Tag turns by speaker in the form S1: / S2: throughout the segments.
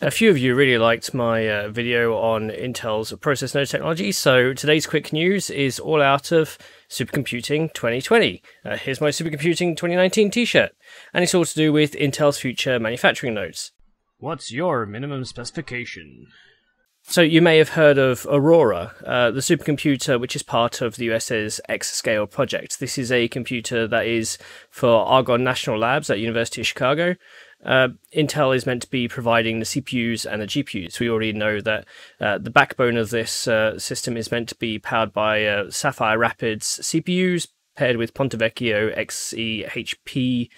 S1: A few of you really liked my uh, video on Intel's process node technology, so today's quick news is all out of Supercomputing 2020. Uh, here's my Supercomputing 2019 t shirt, and it's all to do with Intel's future manufacturing nodes. What's your minimum specification? So you may have heard of Aurora, uh, the supercomputer which is part of the US's Exascale project. This is a computer that is for Argonne National Labs at University of Chicago, uh, Intel is meant to be providing the CPUs and the GPUs. We already know that uh, the backbone of this uh, system is meant to be powered by uh, Sapphire Rapids CPUs paired with Ponte Vecchio XeHPC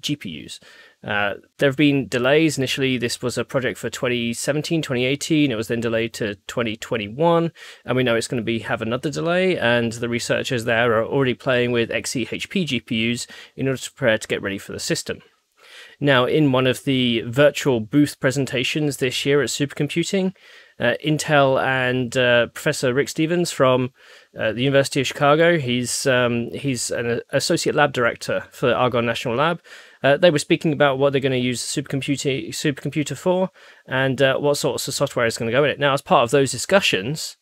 S1: GPUs. Uh, there have been delays. Initially, this was a project for 2017, 2018. It was then delayed to 2021, and we know it's going to be have another delay. And the researchers there are already playing with XeHP GPUs in order to prepare to get ready for the system. Now, in one of the virtual booth presentations this year at Supercomputing, uh, Intel and uh, Professor Rick Stevens from uh, the University of Chicago, he's um, he's an associate lab director for Argonne National Lab. Uh, they were speaking about what they're going to use the supercomputer supercomputer for and uh, what sorts of software is going to go in it. Now, as part of those discussions,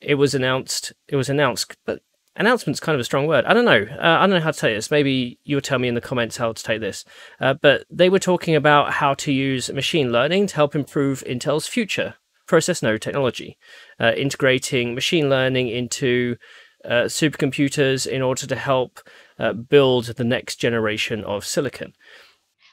S1: it was announced. It was announced, but announcement's kind of a strong word. I don't know. Uh, I don't know how to say this. Maybe you'll tell me in the comments how to take this. Uh, but they were talking about how to use machine learning to help improve Intel's future process node technology, uh, integrating machine learning into uh, supercomputers in order to help uh, build the next generation of silicon.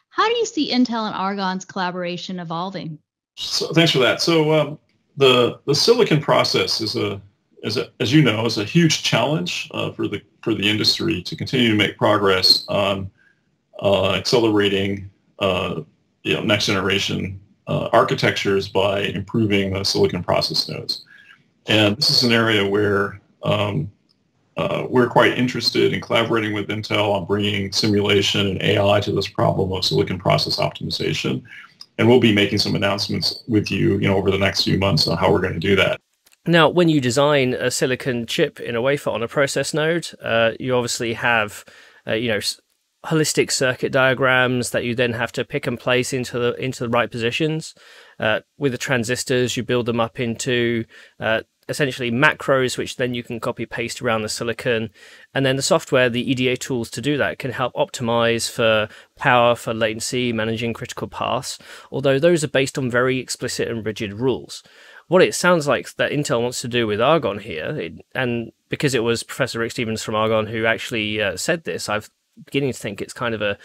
S2: How do you see Intel and Argonne's collaboration evolving?
S3: So, thanks for that. So um, the the silicon process is a as, a, as you know, is a huge challenge uh, for the for the industry to continue to make progress on uh, accelerating, uh, you know, next generation uh, architectures by improving the silicon process nodes. And this is an area where um, uh, we're quite interested in collaborating with Intel on bringing simulation and AI to this problem of silicon process optimization. And we'll be making some announcements with you, you know, over the next few months on how we're going to do that.
S1: Now, when you design a silicon chip in a wafer on a process node, uh, you obviously have, uh, you know, holistic circuit diagrams that you then have to pick and place into the into the right positions. Uh, with the transistors, you build them up into uh, essentially macros, which then you can copy paste around the silicon, and then the software, the EDA tools to do that, can help optimize for power, for latency, managing critical paths. Although those are based on very explicit and rigid rules what it sounds like that Intel wants to do with Argonne here, it, and because it was Professor Rick Stevens from Argonne who actually uh, said this, I'm beginning to think it's kind of a,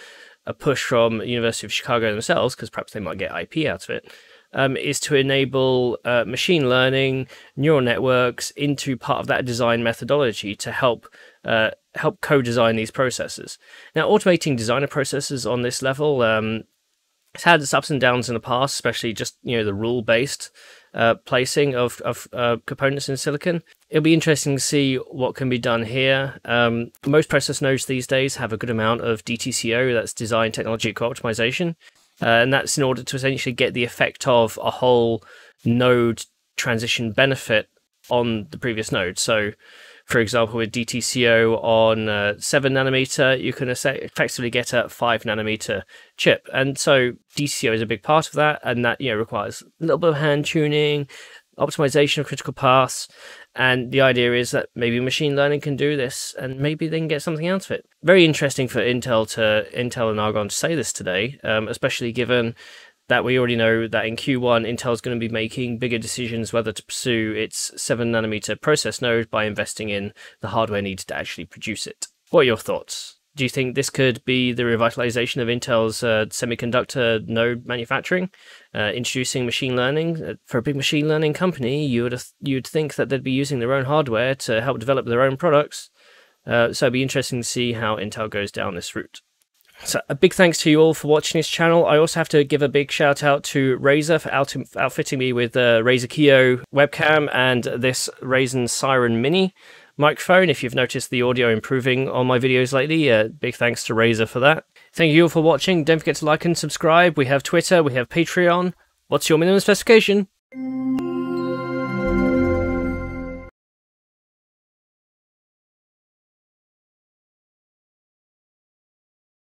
S1: a push from University of Chicago themselves, because perhaps they might get IP out of it. Um, is to enable uh, machine learning, neural networks into part of that design methodology to help uh, help co-design these processes. Now, automating designer processes on this level um, it's had its ups and downs in the past, especially just you know the rule based uh, placing of, of uh, components in silicon. It'll be interesting to see what can be done here. Um, most process nodes these days have a good amount of DTCO, that's design technology co-optimization, uh, and that's in order to essentially get the effect of a whole node transition benefit on the previous node. So for example, with DTCO on uh, 7 nanometer, you can effectively get a 5 nanometer chip. And so DTCO is a big part of that, and that you know requires a little bit of hand tuning, optimization of critical paths. And the idea is that maybe machine learning can do this, and maybe they can get something out of it. Very interesting for Intel to Intel and Argonne to say this today, um, especially given that we already know that in Q1, Intel is going to be making bigger decisions whether to pursue its 7 nanometer process node by investing in the hardware needed to actually produce it. What are your thoughts? Do you think this could be the revitalization of Intel's uh, semiconductor node manufacturing, uh, introducing machine learning? Uh, for a big machine learning company, you would you'd think that they'd be using their own hardware to help develop their own products. Uh, so it'd be interesting to see how Intel goes down this route. So a big thanks to you all for watching this channel. I also have to give a big shout out to Razer for out outfitting me with the Razer Kiyo webcam and this Ryzen Seiren Mini microphone. If you've noticed the audio improving on my videos lately, uh, big thanks to Razer for that. Thank you all for watching. Don't forget to like and subscribe. We have Twitter, we have Patreon. What's your minimum specification?